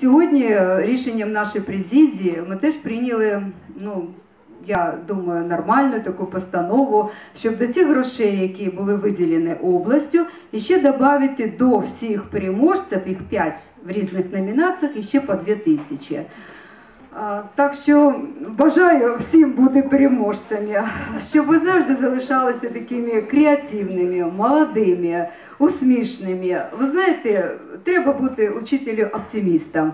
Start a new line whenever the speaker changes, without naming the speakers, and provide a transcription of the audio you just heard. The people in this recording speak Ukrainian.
Сьогодні рішенням нашої президії ми теж прийняли, ну я думаю, нормальну таку постанову, щоб до цих грошей, які були виділені областю, ще додати до всіх переможців, їх 5 в різних номінаціях, ще по 2 тисячі. Так що бажаю всім бути переможцями, щоб ви завжди залишалися такими креативними, молодими, усмішними. Ви знаєте, треба бути учителю оптимістом.